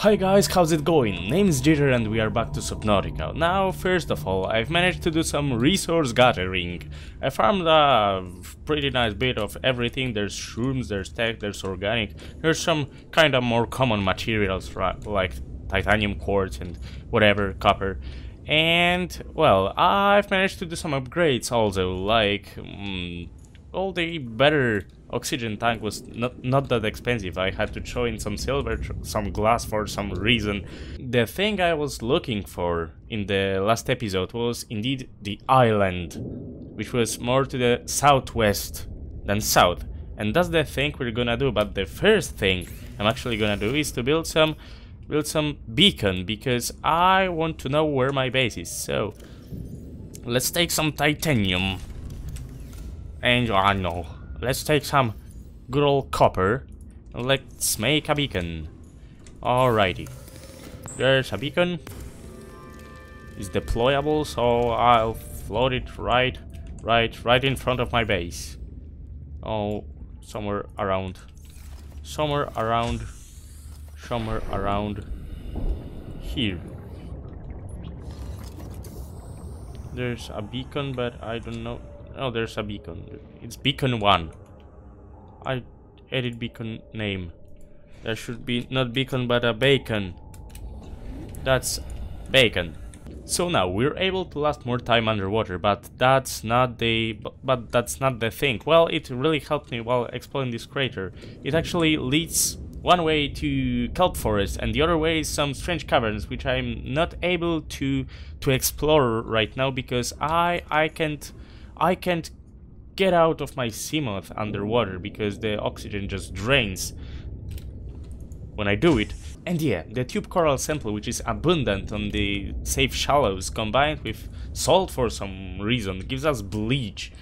Hi guys, how's it going? Name is Jitter and we are back to Subnautica. Now, first of all, I've managed to do some resource gathering. I farmed a pretty nice bit of everything. There's shrooms, there's tech, there's organic. There's some kinda more common materials like titanium quartz and whatever, copper. And, well, I've managed to do some upgrades also, like mm, all the better oxygen tank was not, not that expensive. I had to throw in some silver, some glass for some reason. The thing I was looking for in the last episode was indeed the island, which was more to the southwest than south. And that's the thing we're gonna do, but the first thing I'm actually gonna do is to build some build some beacon, because I want to know where my base is. So, let's take some titanium. And, oh, I oh, know, let's take some good old copper and let's make a beacon. Alrighty. There's a beacon. It's deployable, so I'll float it right, right, right in front of my base. Oh, somewhere around. Somewhere around. Somewhere around here. There's a beacon, but I don't know. Oh, there's a beacon. It's beacon 1. I edit beacon name. There should be not beacon but a bacon. That's bacon. So now we're able to last more time underwater, but that's not the but, that's not the thing. Well, it really helped me while exploring this crater. It actually leads one way to kelp forest and the other way is some strange caverns which I'm not able to to explore right now because I I can't I can't get out of my Seamoth underwater because the oxygen just drains when I do it. And yeah, the tube coral sample, which is abundant on the safe shallows, combined with salt for some reason, gives us bleach.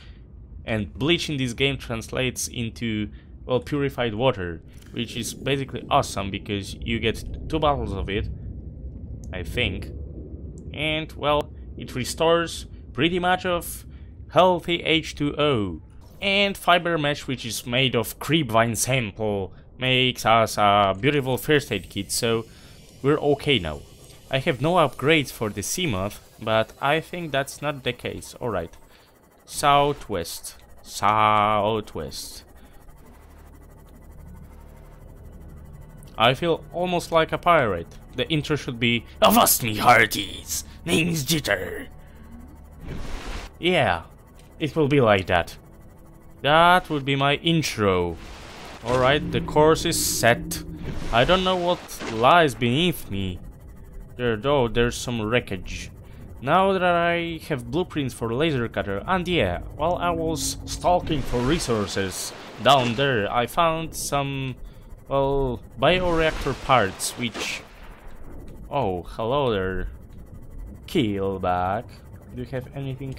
And bleach in this game translates into, well, purified water, which is basically awesome because you get two bottles of it, I think. And, well, it restores pretty much of healthy H2O. And fiber mesh which is made of creepvine sample makes us a beautiful first aid kit, so we're okay now. I have no upgrades for the Seamoth, but I think that's not the case. Alright. Southwest. Southwest. I feel almost like a pirate. The intro should be Avast me hearties! Name's Jitter! Yeah, it will be like that. That would be my intro. Alright, the course is set. I don't know what lies beneath me. There though, there's some wreckage. Now that I have blueprints for laser cutter, and yeah, while I was stalking for resources down there, I found some, well, bioreactor parts, which... Oh, hello there. Keelback. Do you have anything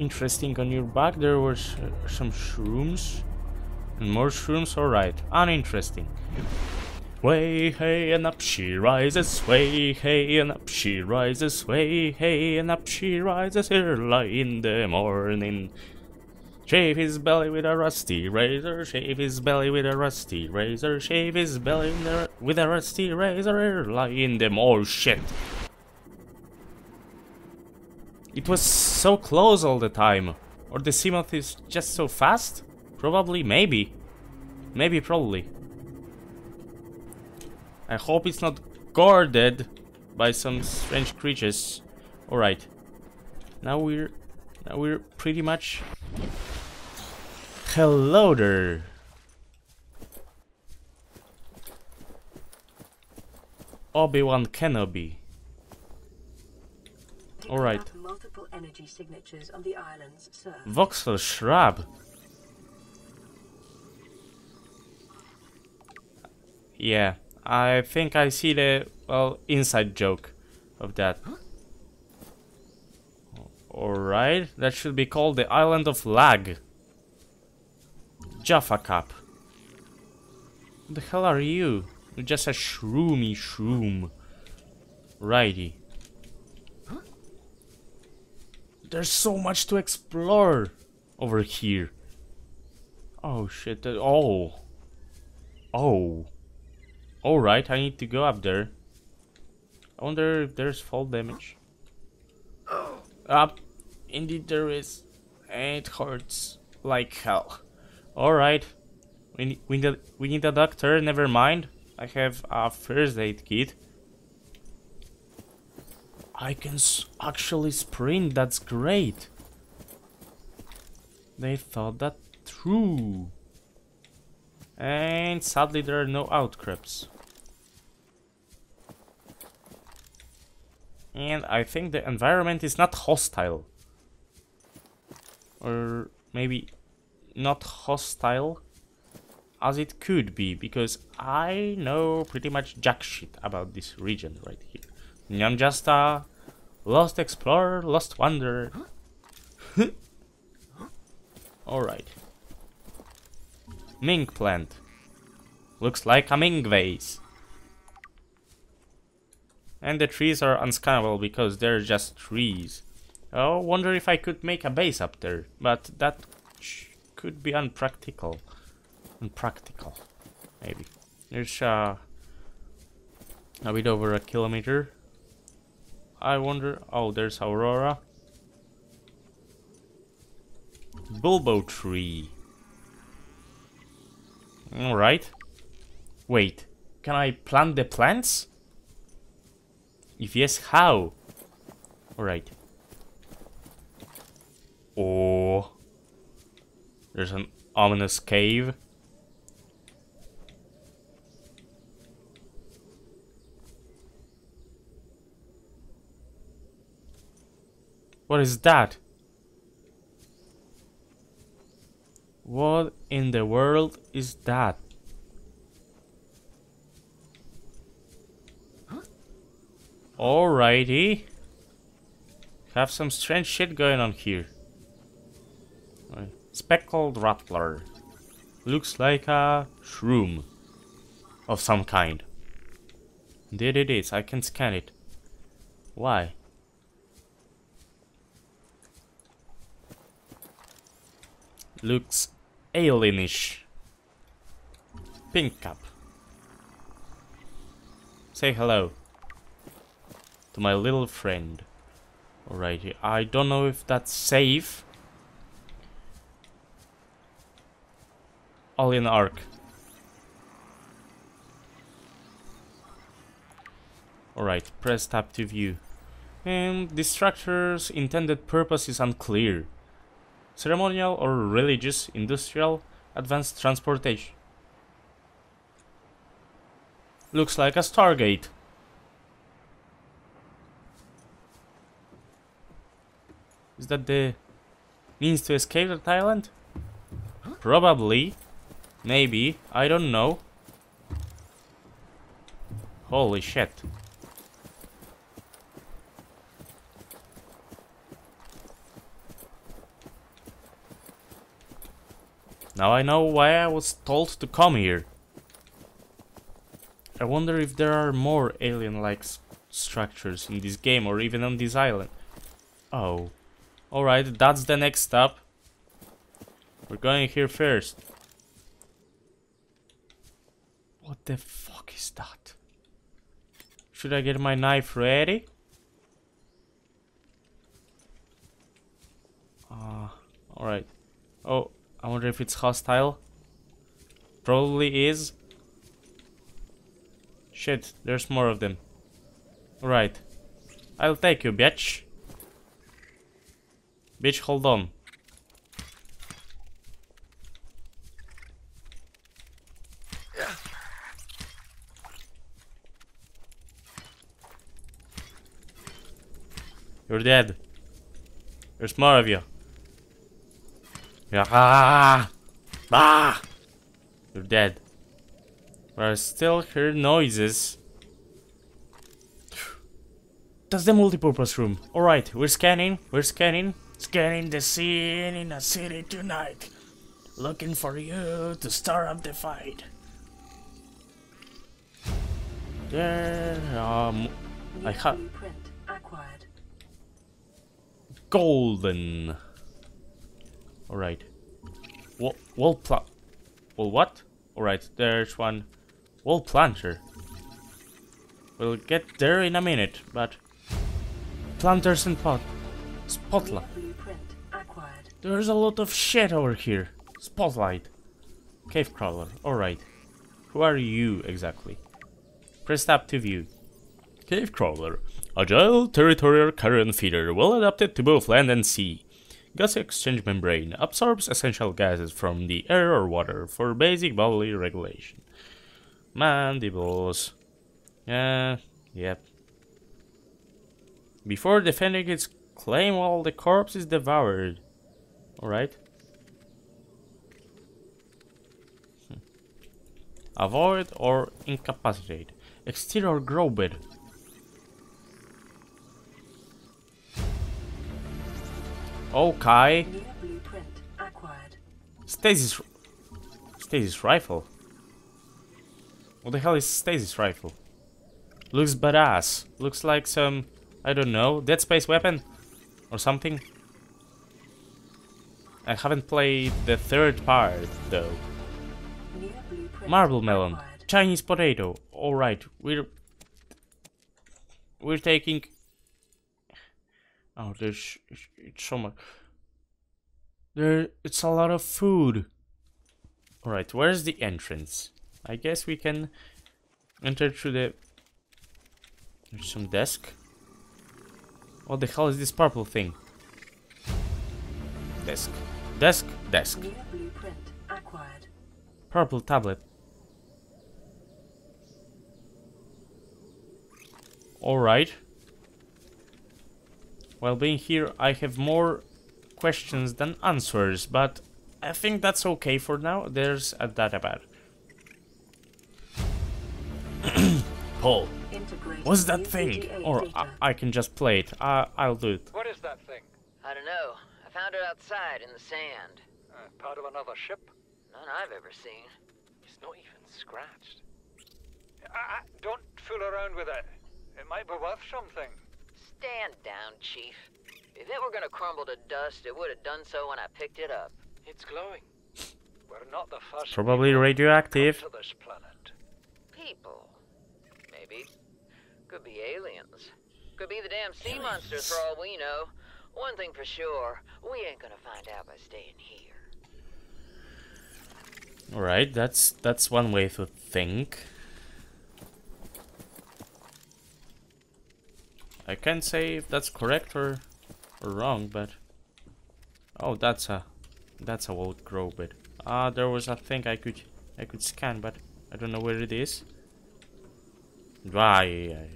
interesting on your back. There were some shrooms. And more shrooms, alright. Uninteresting. Way, hey, and up she rises, way, hey, and up she rises, way, hey, and up she rises early in the morning. Shave his belly with a rusty razor, shave his belly with a rusty razor, shave his belly with a rusty razor early in the morning. Shit. It was so close all the time. Or the Seamoth is just so fast? Probably, maybe. Maybe, probably. I hope it's not guarded by some strange creatures. Alright. Now we're... Now we're pretty much... Hello there. Obi-Wan Kenobi. Alright. Voxel shrub. Yeah, I think I see the, well, inside joke of that. Alright, that should be called the Island of Lag. Jaffa Cup. What the hell are you? You're just a shroomy shroom. Righty. There's so much to explore over here. Oh shit, oh. Oh. Alright, I need to go up there. I wonder if there's fall damage. Up. Indeed there is. It hurts like hell. Alright. We, we, need, we need a doctor, never mind. I have a first aid kit. I can actually sprint, that's great. They thought that through. And sadly there are no outcrops. And I think the environment is not hostile. Or maybe not hostile as it could be, because I know pretty much jack shit about this region right here. I'm just a lost explorer, lost wanderer. Alright. Ming plant. Looks like a Ming vase. And the trees are unscannable because they're just trees. Oh, wonder if I could make a base up there, but that could be unpractical. Unpractical, maybe. There's uh, a bit over a kilometer. I wonder. Oh, there's Aurora. Bulbo tree. Alright. Wait, can I plant the plants? If yes, how? Alright. Oh. There's an ominous cave. What is that? What in the world is that? Alrighty. Have some strange shit going on here. Speckled Rattler. Looks like a shroom of some kind. There it is, I can scan it. Why? Looks alienish. Pink cap. Say hello to my little friend. Alrighty, I don't know if that's safe. Alien arch. Alright, press tab to view. And the structure's intended purpose is unclear. Ceremonial or religious, industrial, advanced transportation. Looks like a Stargate. Is that the means to escape that island? Probably. Maybe. I don't know. Holy shit. Now I know why I was told to come here. I wonder if there are more alien-like structures in this game or even on this island. Oh. Alright, that's the next stop. We're going here first. What the fuck is that? Should I get my knife ready? Uh, alright. Oh, I wonder if it's hostile. Probably is. Shit, there's more of them. Alright. I'll take you, bitch. Bitch, hold on. You're dead. There's more of you. Yeah. Ah! Ah! You're dead. But I still hear noises. That's the multipurpose room. Alright, we're scanning. We're scanning. Scanning the scene in a city tonight. Looking for you to start up the fight. There, um, I have golden. All right. Wall, wall plant. Well, what? All right. There's one wall planter. We'll get there in a minute, but... Planters and pot... Spotlight. There's a lot of shit over here. Spotlight. Cave crawler, alright. Who are you exactly? Press tab to view. Cave crawler. Agile, territorial carrion feeder, well adapted to both land and sea. Gas exchange membrane absorbs essential gases from the air or water for basic bodily regulation. Mandibles. Yeah, yep. Before defending its claim while the corpse is devoured. Alright. Hmm. Avoid or incapacitate. Exterior grow bed. Okay. Stasis... Stasis rifle? What the hell is stasis rifle? Looks badass. Looks like some... I don't know, Dead Space weapon? Or something? I haven't played the third part, though. Marble melon. Chinese potato. Alright, we're... We're taking Oh, there's it's so much. There, it's a lot of food. All right, where's the entrance? I guess we can enter through the. There's some desk. What the hell is this purple thing? Desk, desk, desk. Purple tablet. All right. While being here, I have more questions than answers, but I think that's okay for now. There's a databed. Paul, what's that thing? Or I, I, can just play it. I, I'll do it. What is that thing? I don't know. I found it outside in the sand. Uh, part of another ship? None I've ever seen. It's not even scratched. I, I, don't fool around with it. It might be worth something. Stand down, Chief. If it were gonna crumble to dust, it would have done so when I picked it up. It's glowing. We're not the first. Probably radioactive. To this planet. People. Maybe. Could be aliens. Could be the damn sea monsters for all we know. One thing for sure, we ain't gonna find out by staying here. Alright, that's that's one way to think. I can't say if that's correct or, or wrong, but... Oh, that's a... That's a old grow bed. Ah, uh, there was a thing I could... I could scan, but I don't know where it is. Why?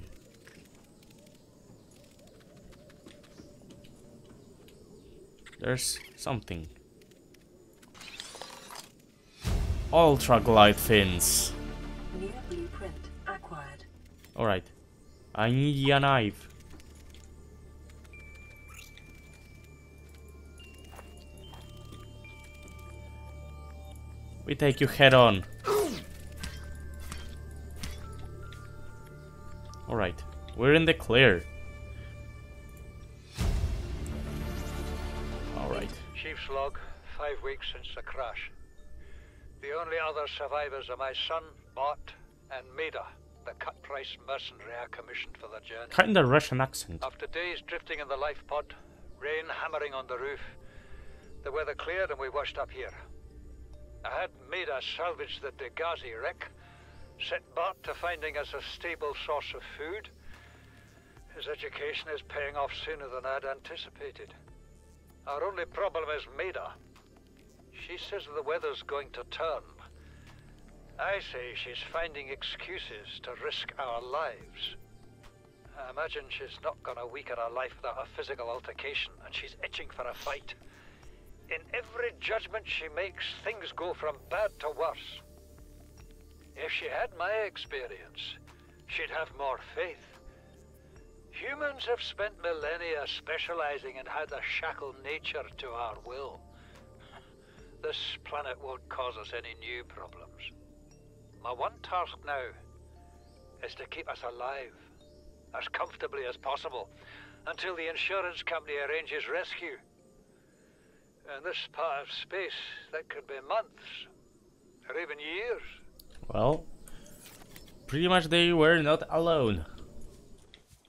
There's something. Ultra glide fins. Alright. I need a knife. We take you head on. Alright, we're in the clear. Alright. Chief's log, five weeks since the crash. The only other survivors are my son, Bart, and Maida, the cut-price mercenary I commissioned for the journey. Kinda Russian accent. After days drifting in the life pod, rain hammering on the roof, the weather cleared and we washed up here. I had Maida salvage the Degasi wreck, set Bart to finding us a stable source of food. His education is paying off sooner than I'd anticipated. Our only problem is Maida. She says the weather's going to turn. I say she's finding excuses to risk our lives. I imagine she's not gonna weaken her life without a physical altercation, and she's itching for a fight. In every judgment she makes, things go from bad to worse. If she had my experience, she'd have more faith. Humans have spent millennia specializing in how to shackle nature to our will. This planet won't cause us any new problems. My one task now is to keep us alive, as comfortably as possible, until the insurance company arranges rescue. In this part of space, that could be months, or even years. Well, pretty much they were not alone.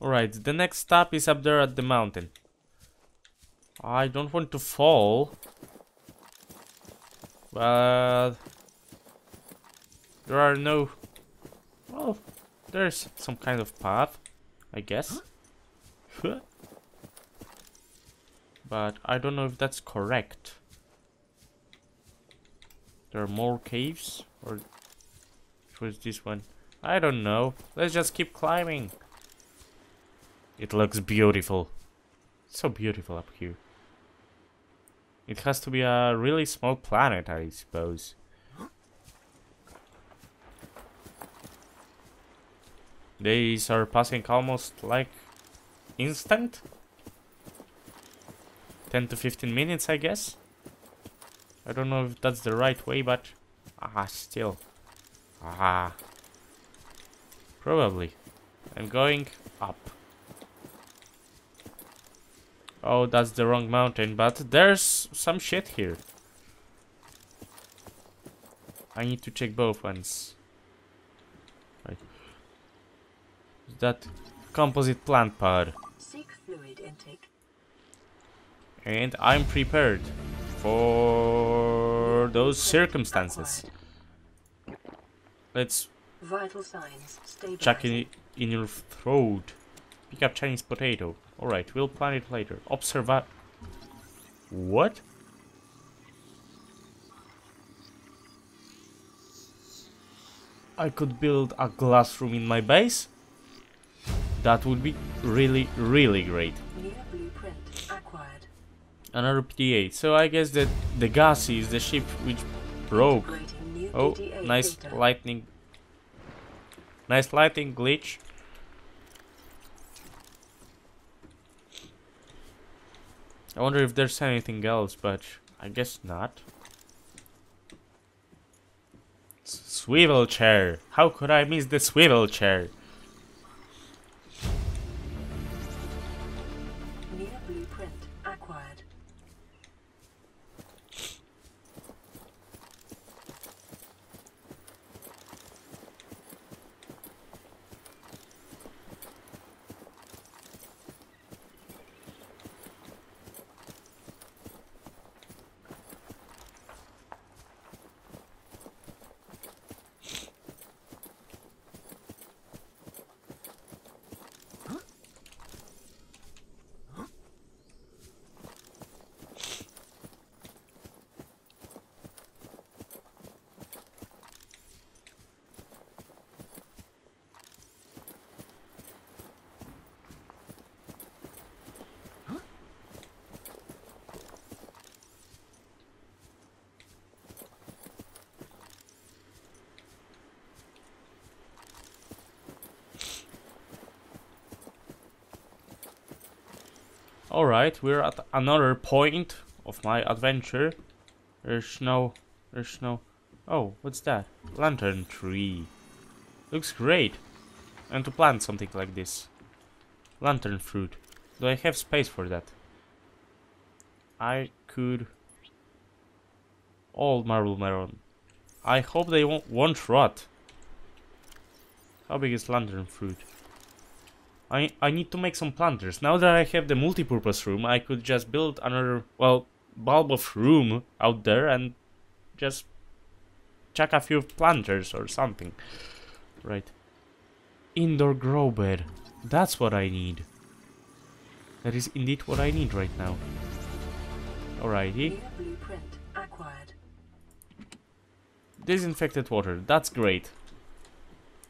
Alright, the next stop is up there at the mountain. I don't want to fall. But... There are no... Well, there's some kind of path, I guess. But I don't know if that's correct. There are more caves? Or which was this one? I don't know. Let's just keep climbing. It looks beautiful. So beautiful up here. It has to be a really small planet, I suppose. Days are passing almost like instant. 10 to 15 minutes, I guess. I don't know if that's the right way, but... Ah, still. Ah. Probably. I'm going up. Oh, that's the wrong mountain, but there's some shit here. I need to check both ones. Right. That composite plant pod. And I'm prepared for those circumstances. Let's Vital signs chuck it in your throat. Pick up Chinese potato. Alright, we'll plan it later. Observe. What? I could build a glass room in my base? That would be really, really great. Another PDA. So I guess that the Degasi is the ship which broke. Oh, nice lightning. Nice lightning glitch. I wonder if there's anything else, but I guess not. S- Swivel chair. How could I miss the swivel chair? Alright, we're at another point of my adventure. There's no... There's no... Oh, what's that? Lantern tree. Looks great. And to plant something like this. Lantern fruit. Do I have space for that? I could... Old marble melon. I hope they won't, won't rot. How big is lantern fruit? I, I need to make some planters. Now that I have the multi-purpose room, I could just build another, well, bulb of room out there and just chuck a few planters or something. Right. Indoor grow bed. That's what I need. That is indeed what I need right now. Alrighty. Disinfected water. That's great.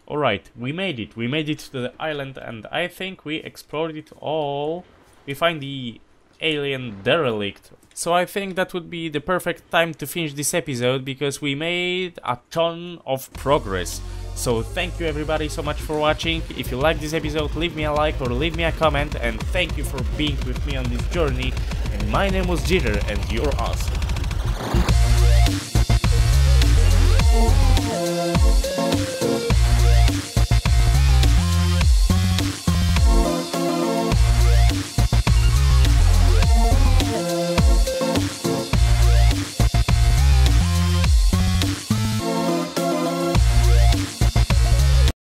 Alright, we made it. We made it to the island and I think we explored it all. We find the alien derelict. So I think that would be the perfect time to finish this episode because we made a ton of progress. So thank you everybody so much for watching. If you like this episode, leave me a like or leave me a comment and thank you for being with me on this journey. And my name was Jitter and you're awesome.